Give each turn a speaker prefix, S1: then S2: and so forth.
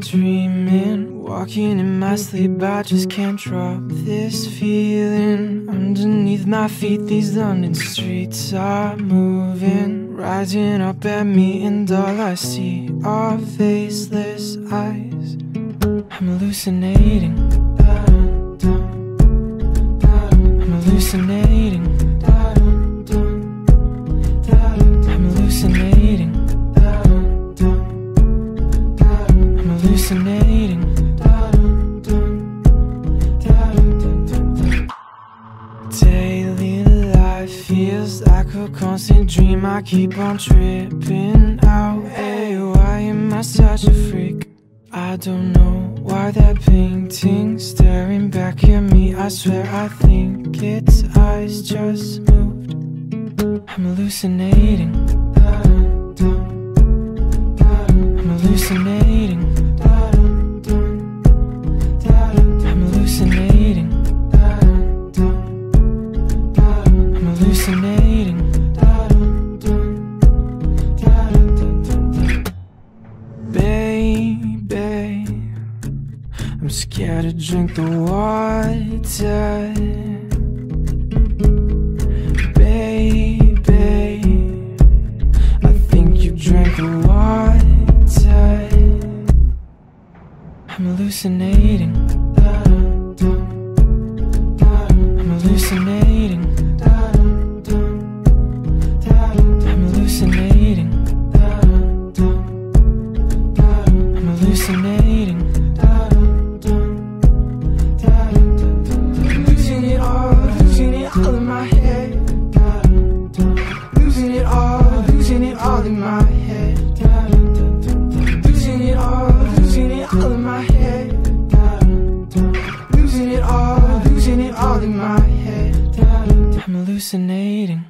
S1: dreaming. Walking in my sleep, I just can't drop this feeling. Underneath my feet, these London streets are moving. Rising up at me, and all I see are faceless eyes. I'm hallucinating. I'm hallucinating. Hallucinating. Daily life feels like a constant dream. I keep on tripping out. Hey, why am I such a freak? I don't know why that painting staring back at me. I swear I think its eyes just moved. I'm hallucinating. I'm scared to drink the water. Baby, I think you drank the water. I'm hallucinating. I'm hallucinating. I'm hallucinating. I'm hallucinating. My head. Losing it all, losing it all in my head. I'm hallucinating.